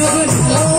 Good.